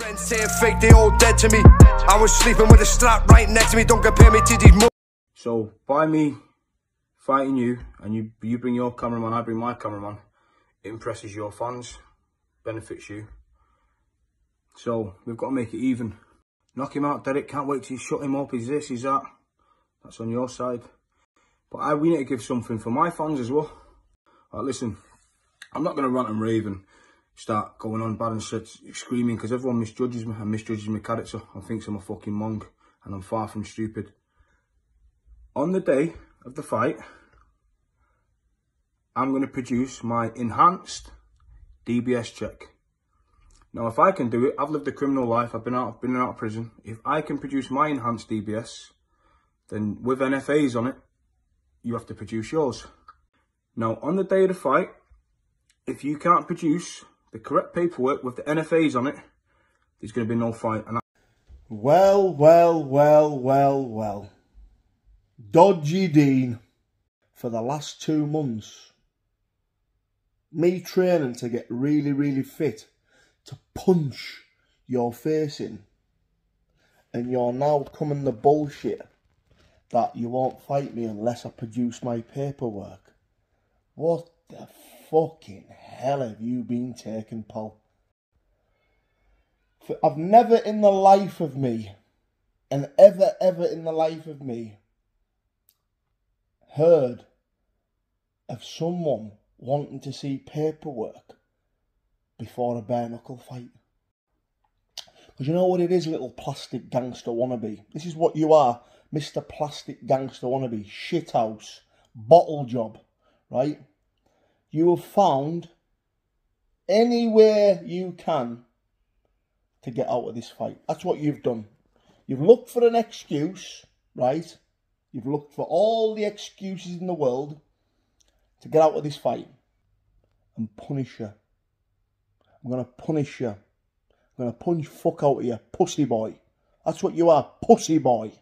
Friends saying fake, they all dead to me. I was sleeping with a strap right next to me. Don't compare me to these mo- So by me fighting you and you you bring your cameraman, I bring my cameraman, it impresses your fans, benefits you. So we've got to make it even. Knock him out, Derek. Can't wait to shut him up. He's this, he's that. That's on your side. But I, we need to give something for my fans as well. Listen, I'm not going to rant and rave and start going on bad and shit, screaming because everyone misjudges me and misjudges my character and thinks I'm a fucking monk and I'm far from stupid. On the day of the fight, I'm going to produce my enhanced DBS check. Now, if I can do it, I've lived a criminal life. I've been out, I've been out of prison. If I can produce my enhanced DBS, then with NFAs on it, you have to produce yours. Now, on the day of the fight, if you can't produce the correct paperwork with the NFAs on it, there's going to be no fight. And Well, well, well, well, well. Dodgy Dean, for the last two months, me training to get really, really fit to punch your face in, and you're now coming the bullshit that you won't fight me unless I produce my paperwork. What the fucking hell have you been taking, Paul? For I've never in the life of me, and ever, ever in the life of me, heard of someone wanting to see paperwork before a bare knuckle fight. Because you know what it is, little plastic gangster wannabe? This is what you are, Mr. Plastic Gangster wannabe. Shithouse, bottle job, right? You have found anywhere you can to get out of this fight. That's what you've done. You've looked for an excuse, right? You've looked for all the excuses in the world to get out of this fight and punish you. I'm going to punish you. I'm going to punch fuck out of you, pussy boy. That's what you are, pussy boy.